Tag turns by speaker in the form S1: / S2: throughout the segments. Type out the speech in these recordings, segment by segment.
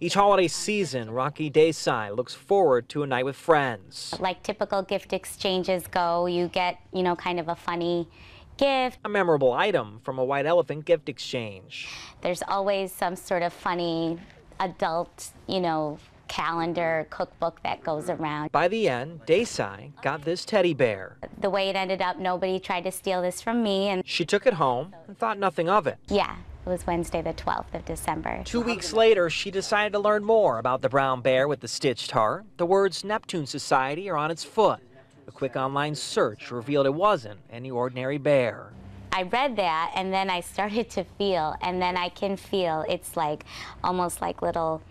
S1: Each holiday season, Rocky Desai looks forward to a night with friends.
S2: Like typical gift exchanges go, you get, you know, kind of a funny gift.
S1: A memorable item from a white elephant gift exchange.
S2: There's always some sort of funny adult, you know, calendar cookbook that goes around.
S1: By the end, Desai got this teddy bear.
S2: The way it ended up, nobody tried to steal this from me and
S1: She took it home and thought nothing of it.
S2: yeah, it was Wednesday the 12th of December.
S1: Two weeks later, she decided to learn more about the brown bear with the stitched heart. The words Neptune Society are on its foot. A quick online search revealed it wasn't any ordinary bear.
S2: I read that and then I started to feel and then I can feel it's like almost like little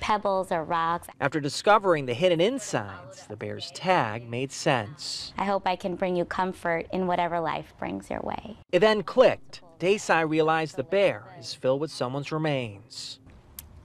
S2: pebbles or rocks.
S1: After discovering the hidden insides, the bear's tag made sense.
S2: I hope I can bring you comfort in whatever life brings your way.
S1: It then clicked. Desai realized the bear is filled with someone's remains.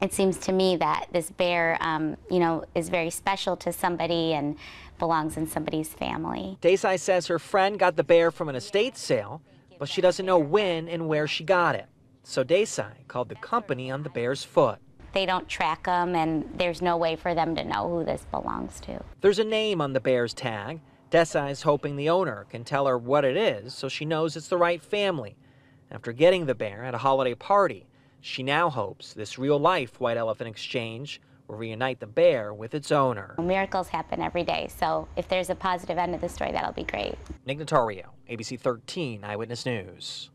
S2: It seems to me that this bear, um, you know, is very special to somebody and belongs in somebody's family.
S1: Desai says her friend got the bear from an estate sale, but she doesn't know when and where she got it. So Desai called the company on the bear's foot.
S2: They don't track them, and there's no way for them to know who this belongs to.
S1: There's a name on the bear's tag. Desai is hoping the owner can tell her what it is so she knows it's the right family. After getting the bear at a holiday party, she now hopes this real life white elephant exchange will reunite the bear with its owner.
S2: Miracles happen every day, so if there's a positive end to the story, that'll be great.
S1: Nick Natario, ABC 13 Eyewitness News.